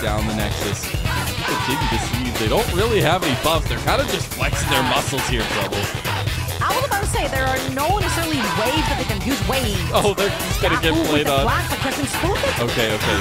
down the Nexus. Continue to see they don't really have any buffs. They're kind of just flexing their muscles here, Trouble. I was about to say there are no necessarily waves that they can use waves. Oh, they're just gonna get played on. Black, but can spoon it. Okay, okay.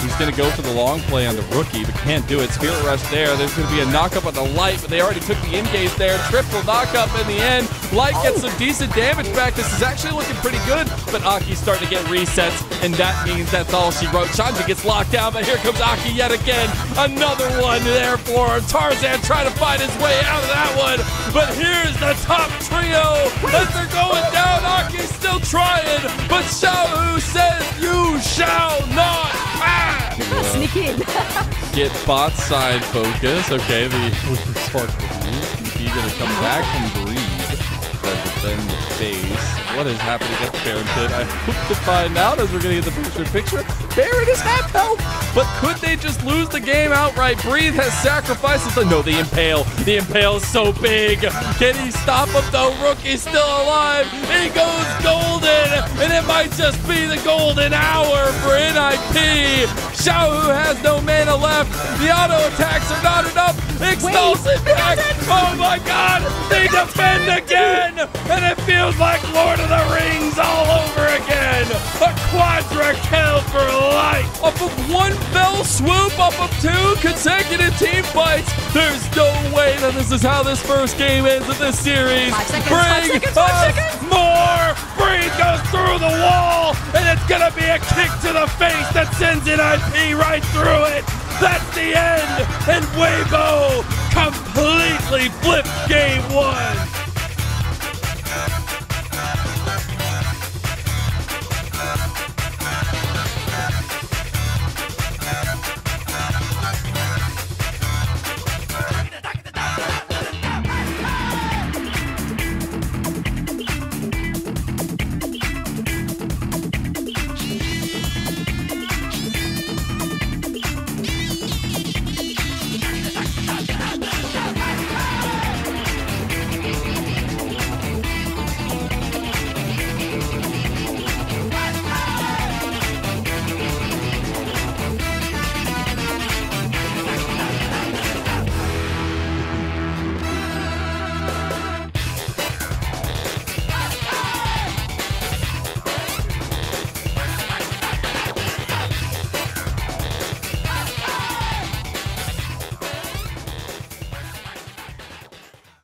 He's going to go for the long play on the rookie, but can't do it. Spirit Rush there. There's going to be a knockup on the Light, but they already took the engage there. Triple knockup in the end. Light gets oh. some decent damage back. This is actually looking pretty good, but Aki's starting to get resets, and that means that's all she wrote. Shanji gets locked down, but here comes Aki yet again. Another one there for. Tarzan trying to find his way out of that one, but here's the top trio as they're going down. Aki's still trying, but Xiao says you shall not pass. Sneak in. Get bot side focus. Okay, the He's gonna come back from But then the face. What is happening at Barrington? I hope to find out as we're gonna get the picture picture. Baron is half health, but could they just lose the game outright? Breathe has sacrificed his No, the impale. The impale is so big. Can he stop him though? Rookie's still alive. He goes golden, and it might just be the golden hour for NIP. Xiao has no mana left. The auto attacks are not enough. Extolson back. Oh my god. Defend again. And it feels like Lord of the Rings all over again. A quadra kill for life. Off of one fell swoop, off of two consecutive team fights. There's no way that this is how this first game ends of this series. Five seconds, Bring five seconds, five us seconds. more. Breathe goes through the wall, and it's gonna be a kick to the face that sends NIP right through it. That's the end, and Weibo flips game one.